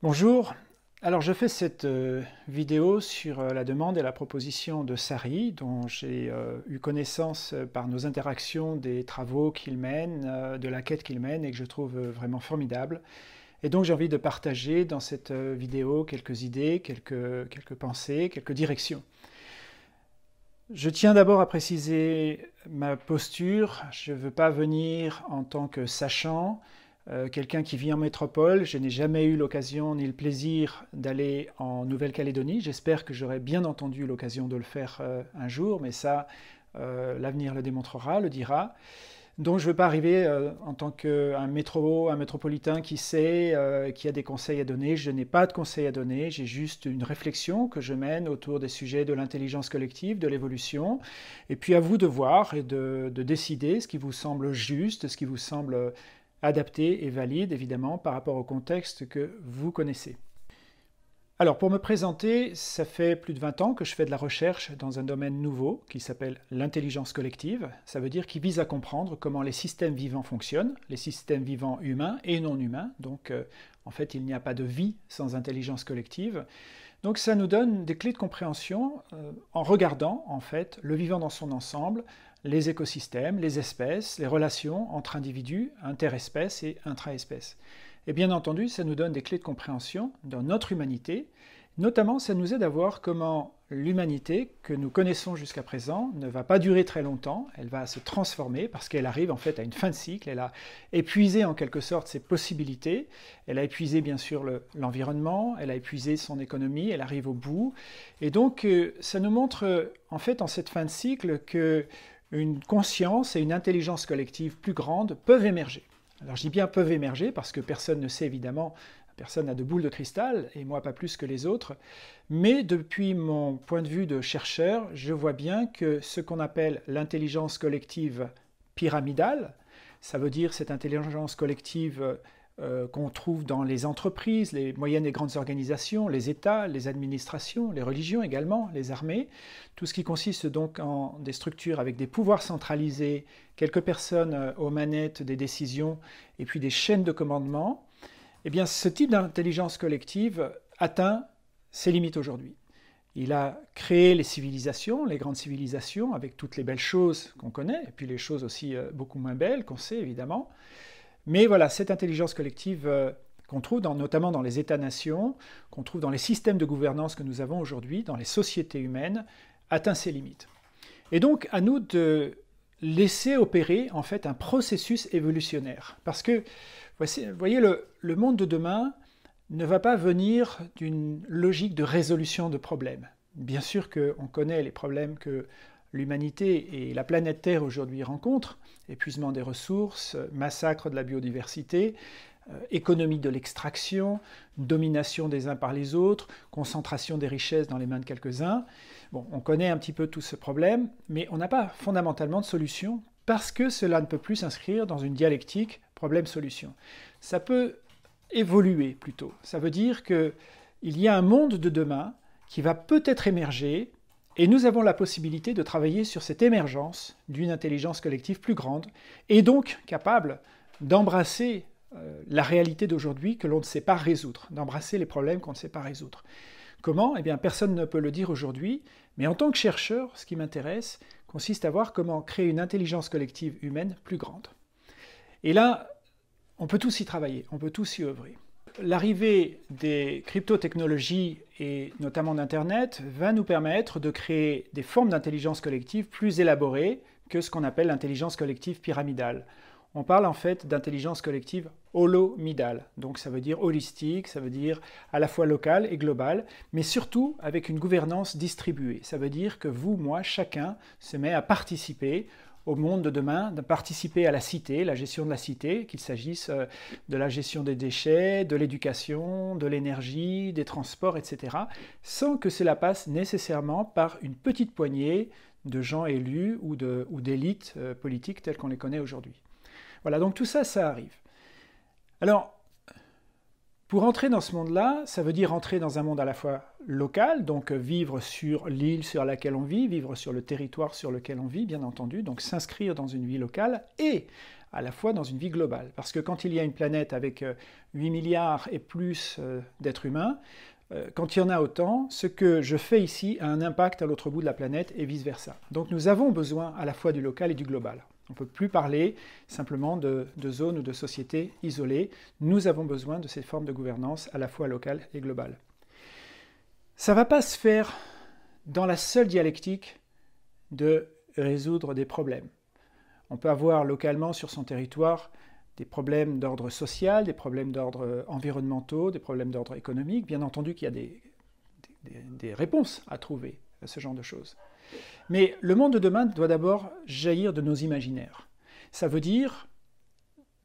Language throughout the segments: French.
Bonjour, alors je fais cette euh, vidéo sur euh, la demande et la proposition de Sari, dont j'ai euh, eu connaissance par nos interactions des travaux qu'il mène, de la quête qu'il mène et que je trouve vraiment formidable. Et donc j'ai envie de partager dans cette vidéo quelques idées, quelques, quelques pensées, quelques directions. Je tiens d'abord à préciser ma posture. Je ne veux pas venir en tant que sachant, euh, quelqu'un qui vit en métropole. Je n'ai jamais eu l'occasion ni le plaisir d'aller en Nouvelle-Calédonie. J'espère que j'aurai bien entendu l'occasion de le faire euh, un jour, mais ça, euh, l'avenir le démontrera, le dira. Donc je ne veux pas arriver en tant qu'un métro, un métropolitain qui sait, qui a des conseils à donner. Je n'ai pas de conseils à donner, j'ai juste une réflexion que je mène autour des sujets de l'intelligence collective, de l'évolution. Et puis à vous de voir et de, de, décider ce qui vous semble juste, ce qui vous semble adapté et valide évidemment par rapport au contexte que vous connaissez. Alors pour me présenter, ça fait plus de 20 ans que je fais de la recherche dans un domaine nouveau qui s'appelle l'intelligence collective. Ça veut dire qu'il vise à comprendre comment les systèmes vivants fonctionnent, les systèmes vivants humains et non humains. Donc euh, en fait il n'y a pas de vie sans intelligence collective. Donc ça nous donne des clés de compréhension euh, en regardant en fait le vivant dans son ensemble, les écosystèmes, les espèces, les relations entre individus, interespèces et intraespèces. Et bien entendu, ça nous donne des clés de compréhension dans notre humanité. Notamment, ça nous aide à voir comment l'humanité que nous connaissons jusqu'à présent ne va pas durer très longtemps, elle va se transformer parce qu'elle arrive en fait à une fin de cycle, elle a épuisé en quelque sorte ses possibilités, elle a épuisé bien sûr l'environnement, elle a épuisé son économie, elle arrive au bout. Et donc, euh, ça nous montre en fait en cette fin de cycle que une conscience et une intelligence collective plus grandes peuvent émerger. Alors je dis bien peuvent émerger parce que personne ne sait évidemment, personne n'a de boule de cristal, et moi pas plus que les autres, mais depuis mon point de vue de chercheur, je vois bien que ce qu'on appelle l'intelligence collective pyramidale, ça veut dire cette intelligence collective euh, qu'on trouve dans les entreprises, les moyennes et grandes organisations, les États, les administrations, les religions également, les armées, tout ce qui consiste donc en des structures avec des pouvoirs centralisés, quelques personnes euh, aux manettes des décisions et puis des chaînes de commandement, eh bien ce type d'intelligence collective atteint ses limites aujourd'hui. Il a créé les civilisations, les grandes civilisations, avec toutes les belles choses qu'on connaît, et puis les choses aussi euh, beaucoup moins belles qu'on sait évidemment. Mais voilà, cette intelligence collective euh, qu'on trouve notamment dans les États-nations, qu'on trouve dans les systèmes de gouvernance que nous avons aujourd'hui, dans les sociétés humaines, atteint ses limites. Et donc, à nous de laisser opérer en fait un processus évolutionnaire. Parce que, voyez, le, le monde de demain ne va pas venir d'une logique de résolution de problèmes. Bien sûr qu'on connaît les problèmes que l'humanité et la planète Terre aujourd'hui rencontrent, épuisement des ressources, massacre de la biodiversité, euh, économie de l'extraction, domination des uns par les autres, concentration des richesses dans les mains de quelques-uns. Bon, on connaît un petit peu tout ce problème, mais on n'a pas fondamentalement de solution parce que cela ne peut plus s'inscrire dans une dialectique problème-solution. Ça peut évoluer plutôt. Ça veut dire qu'il y a un monde de demain qui va peut-être émerger et nous avons la possibilité de travailler sur cette émergence d'une intelligence collective plus grande, et donc capable d'embrasser euh, la réalité d'aujourd'hui que l'on ne sait pas résoudre, d'embrasser les problèmes qu'on ne sait pas résoudre. Comment? Eh bien, personne ne peut le dire aujourd'hui, mais en tant que chercheur, ce qui m'intéresse consiste à voir comment créer une intelligence collective humaine plus grande. Et là, on peut tous y travailler, on peut tous y œuvrer l'arrivée des crypto-technologies et notamment d'Internet va nous permettre de créer des formes d'intelligence collective plus élaborées que ce qu'on appelle l'intelligence collective pyramidale. On parle en fait d'intelligence collective holomidale, donc ça veut dire holistique, ça veut dire à la fois locale et globale, mais surtout avec une gouvernance distribuée. Ça veut dire que vous, moi, chacun se met à participer au monde de demain, de participer à la cité, la gestion de la cité, qu'il s'agisse euh, de la gestion des déchets, de l'éducation, de l'énergie, des transports, etc., sans que cela passe nécessairement par une petite poignée de gens élus ou d'élites euh, politiques telles qu'on les connaît aujourd'hui. Voilà, donc tout ça, ça arrive. Alors, pour entrer dans ce monde-là, ça veut dire entrer dans un monde à la fois local, donc vivre sur l'île sur laquelle on vit, vivre sur le territoire sur lequel on vit, bien entendu, donc s'inscrire dans une vie locale, et à la fois dans une vie globale. Parce que quand il y a une planète avec 8 milliards et plus d'êtres humains, quand il y en a autant, ce que je fais ici a un impact à l'autre bout de la planète et vice-versa. Donc nous avons besoin à la fois du local et du global. On ne peut plus parler simplement de, zones ou de sociétés isolées. Nous avons besoin de ces formes de gouvernance à la fois locale et globale. Ça ne va pas se faire dans la seule dialectique de résoudre des problèmes. On peut avoir localement sur son territoire des problèmes d'ordre social, des problèmes d'ordre environnementaux, des problèmes d'ordre économique. Bien entendu qu'il y a des, des réponses à trouver à ce genre de choses. Mais le monde de demain doit d'abord jaillir de nos imaginaires. Ça veut dire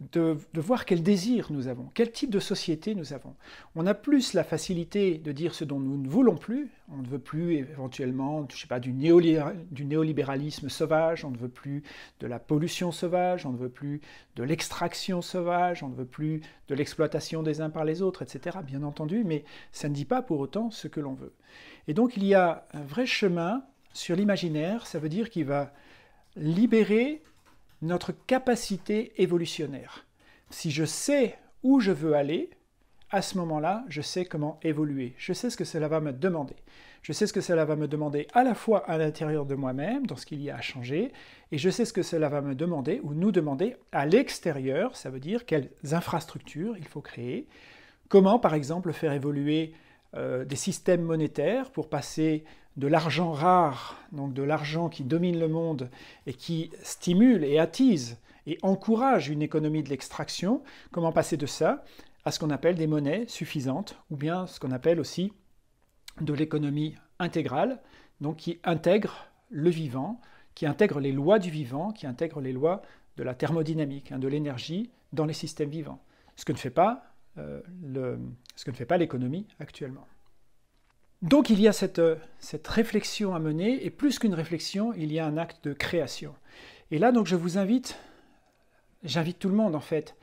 de, voir quel désir nous avons, quel type de société nous avons. On a plus la facilité de dire ce dont nous ne voulons plus. On ne veut plus éventuellement, je sais pas, du, du néolibéralisme sauvage, on ne veut plus de la pollution sauvage, on ne veut plus de l'extraction sauvage, on ne veut plus de l'exploitation des uns par les autres, etc. Bien entendu, mais ça ne dit pas pour autant ce que l'on veut. Et donc il y a un vrai chemin sur l'imaginaire, ça veut dire qu'il va libérer notre capacité évolutionnaire. Si je sais où je veux aller, à ce moment-là, je sais comment évoluer. Je sais ce que cela va me demander. Je sais ce que cela va me demander à la fois à l'intérieur de moi-même, dans ce qu'il y a à changer, et je sais ce que cela va me demander ou nous demander à l'extérieur, ça veut dire quelles infrastructures il faut créer, comment par exemple faire évoluer euh, des systèmes monétaires pour passer de l'argent rare, donc de l'argent qui domine le monde et qui stimule et attise et encourage une économie de l'extraction, comment passer de ça à ce qu'on appelle des monnaies suffisantes, ou bien ce qu'on appelle aussi de l'économie intégrale, donc qui intègre le vivant, qui intègre les lois du vivant, qui intègre les lois de la thermodynamique, hein, de l'énergie dans les systèmes vivants. Ce que ne fait pas euh, l'économie actuellement. Donc il y a cette, cette, réflexion à mener, et plus qu'une réflexion, il y a un acte de création. Et là, donc, je vous invite, j'invite tout le monde en fait,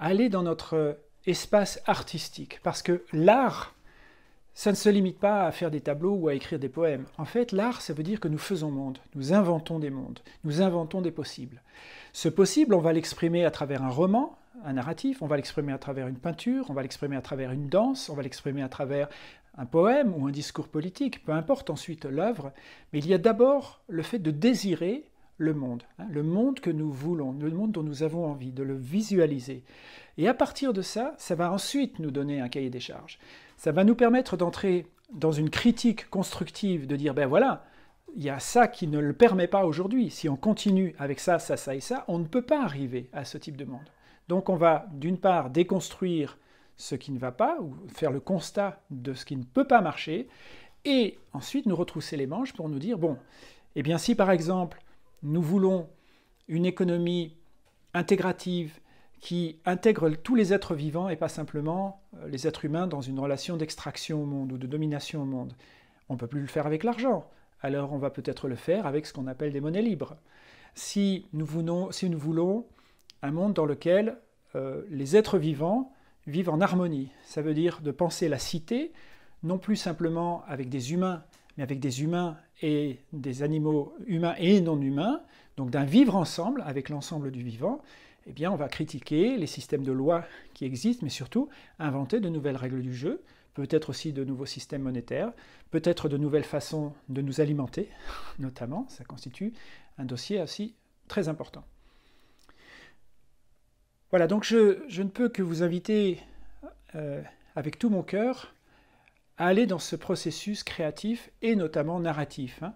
à aller dans notre espace artistique, parce que l'art, ça ne se limite pas à faire des tableaux ou à écrire des poèmes. En fait, l'art, ça veut dire que nous faisons monde, nous inventons des mondes, nous inventons des possibles. Ce possible, on va l'exprimer à travers un roman, un narratif, on va l'exprimer à travers une peinture, on va l'exprimer à travers une danse, on va l'exprimer à travers un poème ou un discours politique, peu importe ensuite l'œuvre, mais il y a d'abord le fait de désirer le monde, hein, le monde que nous voulons, le monde dont nous avons envie, de le visualiser. Et à partir de ça, ça va ensuite nous donner un cahier des charges. Ça va nous permettre d'entrer dans une critique constructive, de dire, ben voilà, il y a ça qui ne le permet pas aujourd'hui. Si on continue avec ça, ça, ça et ça, on ne peut pas arriver à ce type de monde. Donc on va d'une part déconstruire ce qui ne va pas, ou faire le constat de ce qui ne peut pas marcher, et ensuite nous retrousser les manches pour nous dire, bon, eh bien si par exemple nous voulons une économie intégrative qui intègre tous les êtres vivants et pas simplement euh, les êtres humains dans une relation d'extraction au monde ou de domination au monde, on ne peut plus le faire avec l'argent. Alors on va peut-être le faire avec ce qu'on appelle des monnaies libres. Si nous voulons, un monde dans lequel euh, les êtres vivants vivent en harmonie. Ça veut dire de penser la cité, non plus simplement avec des humains, mais avec des humains et des animaux humains et non humains, donc d'un vivre ensemble avec l'ensemble du vivant, eh bien on va critiquer les systèmes de loi qui existent, mais surtout inventer de nouvelles règles du jeu, peut-être aussi de nouveaux systèmes monétaires, peut-être de nouvelles façons de nous alimenter, notamment, ça constitue un dossier aussi très important. Voilà, donc je, ne peux que vous inviter euh, avec tout mon cœur à aller dans ce processus créatif et notamment narratif. Hein.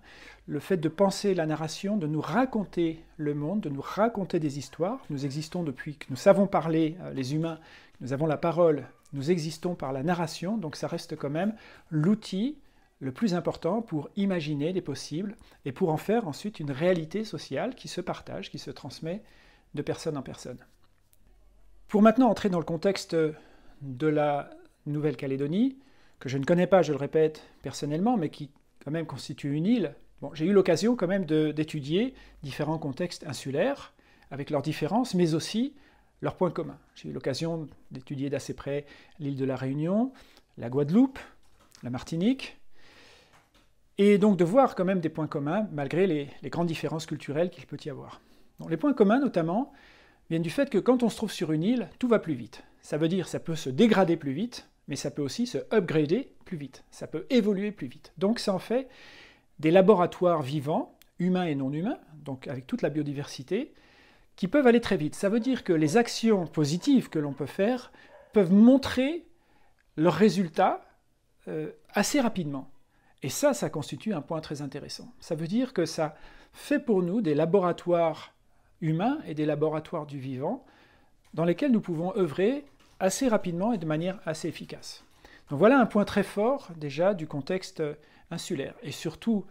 Le fait de penser la narration, de nous raconter le monde, de nous raconter des histoires. Nous existons depuis que nous savons parler, euh, les humains, nous avons la parole, nous existons par la narration, donc ça reste quand même l'outil le plus important pour imaginer des possibles et pour en faire ensuite une réalité sociale qui se partage, qui se transmet de personne en personne. Pour maintenant entrer dans le contexte de la Nouvelle-Calédonie, que je ne connais pas, je le répète, personnellement, mais qui quand même constitue une île, j'ai eu l'occasion quand même d'étudier différents contextes insulaires, avec leurs différences, mais aussi leurs points communs. J'ai eu l'occasion d'étudier d'assez près l'île de la Réunion, la Guadeloupe, la Martinique, et donc de voir quand même des points communs, malgré les, grandes différences culturelles qu'il peut y avoir. les points communs, notamment, viennent du fait que quand on se trouve sur une île, tout va plus vite. Ça veut dire que ça peut se dégrader plus vite, mais ça peut aussi se upgrader plus vite. Ça peut évoluer plus vite. Donc ça en fait des laboratoires vivants, humains et non humains, donc avec toute la biodiversité, qui peuvent aller très vite. Ça veut dire que les actions positives que l'on peut faire peuvent montrer leurs résultats euh, assez rapidement. Et ça, ça constitue un point très intéressant. Ça veut dire que ça fait pour nous des laboratoires humains et des laboratoires du vivant dans lesquels nous pouvons œuvrer assez rapidement et de manière assez efficace. Donc voilà un point très fort déjà du contexte insulaire et surtout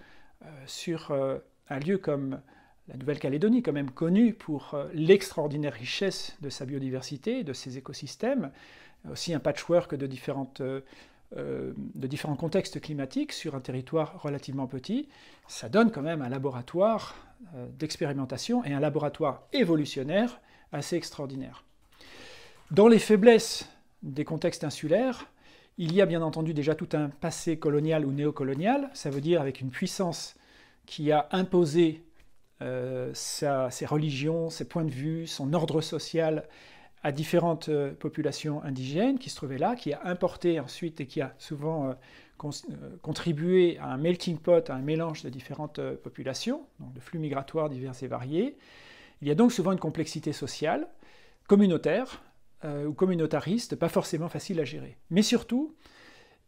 euh, sur euh, un lieu comme la Nouvelle-Calédonie, quand même connue pour euh, l'extraordinaire richesse de sa biodiversité, de ses écosystèmes, aussi un patchwork de, différentes, de différents contextes climatiques sur un territoire relativement petit, ça donne quand même un laboratoire d'expérimentation et un laboratoire évolutionnaire assez extraordinaire. Dans les faiblesses des contextes insulaires, il y a bien entendu déjà tout un passé colonial ou néocolonial, ça veut dire avec une puissance qui a imposé euh, ses religions, ses points de vue, son ordre social à différentes euh, populations indigènes qui se trouvaient là, qui a importé ensuite et qui a souvent euh, contribué à un melting pot, à un mélange de différentes populations, donc de flux migratoires divers et variés. Il y a donc souvent une complexité sociale, communautaire, euh, ou communautariste, pas forcément facile à gérer. Mais surtout,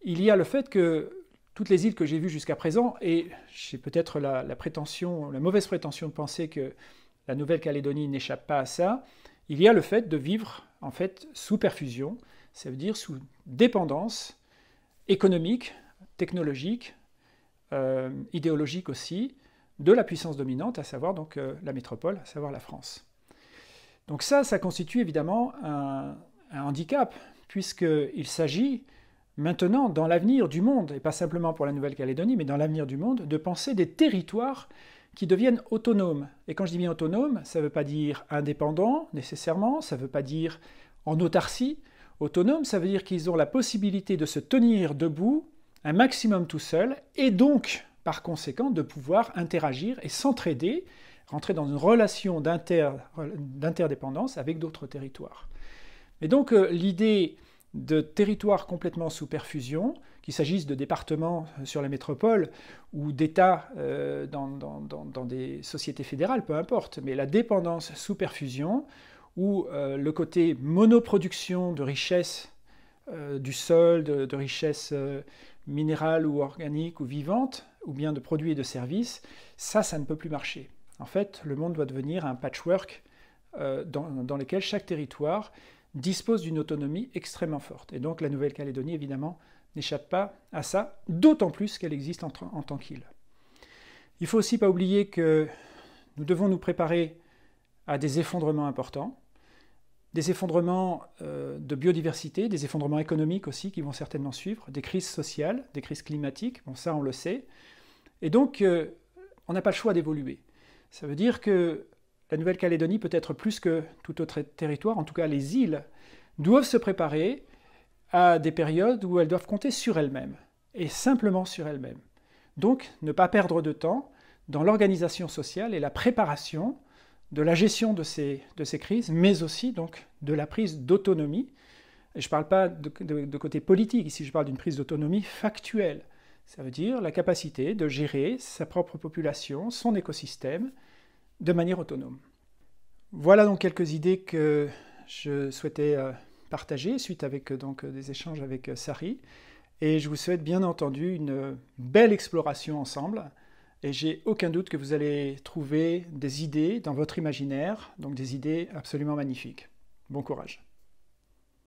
il y a le fait que toutes les îles que j'ai vues jusqu'à présent, et j'ai peut-être la, prétention, la mauvaise prétention de penser que la Nouvelle-Calédonie n'échappe pas à ça, il y a le fait de vivre en fait sous perfusion, ça veut dire sous dépendance économique, technologique, euh, idéologique aussi, de la puissance dominante, à savoir donc euh, la métropole, à savoir la France. Donc ça, ça constitue évidemment un, handicap, puisqu'il s'agit maintenant, dans l'avenir du monde, et pas simplement pour la Nouvelle-Calédonie, mais dans l'avenir du monde, de penser des territoires qui deviennent autonomes. Et quand je dis bien autonome, ça ne veut pas dire indépendant nécessairement, ça ne veut pas dire en autarcie. Autonome, ça veut dire qu'ils ont la possibilité de se tenir debout un maximum tout seuls, et donc, par conséquent, de pouvoir interagir et s'entraider rentrer dans une relation d'interdépendance avec d'autres territoires. Et donc euh, l'idée de territoires complètement sous perfusion, qu'il s'agisse de départements sur la métropole ou d'États euh, dans, des sociétés fédérales, peu importe, mais la dépendance sous perfusion ou euh, le côté monoproduction de richesses du sol, de, richesses minérales ou organiques ou vivantes, ou bien de produits et de services, ça, ça ne peut plus marcher. En fait, le monde doit devenir un patchwork euh, dans, lequel chaque territoire dispose d'une autonomie extrêmement forte. Et donc la Nouvelle-Calédonie, évidemment, n'échappe pas à ça, d'autant plus qu'elle existe en, tant qu'île. Il faut aussi pas oublier que nous devons nous préparer à des effondrements importants, des effondrements euh, de biodiversité, des effondrements économiques aussi qui vont certainement suivre, des crises sociales, des crises climatiques, bon ça on le sait. Et donc euh, on n'a pas le choix d'évoluer. Ça veut dire que la Nouvelle-Calédonie, peut-être plus que tout autre territoire, en tout cas les îles, doivent se préparer à des périodes où elles doivent compter sur elles-mêmes, et simplement sur elles-mêmes. Donc ne pas perdre de temps dans l'organisation sociale et la préparation de la gestion de ces, de ces crises, mais aussi donc de la prise d'autonomie. Je ne parle pas de, de, côté politique, ici je parle d'une prise d'autonomie factuelle. Ça veut dire la capacité de gérer sa propre population, son écosystème, de manière autonome. Voilà donc quelques idées que je souhaitais euh, partager suite avec euh, donc, des échanges avec euh, Sari. Et je vous souhaite bien entendu une belle exploration ensemble. Et j'ai aucun doute que vous allez trouver des idées dans votre imaginaire, donc des idées absolument magnifiques. Bon courage.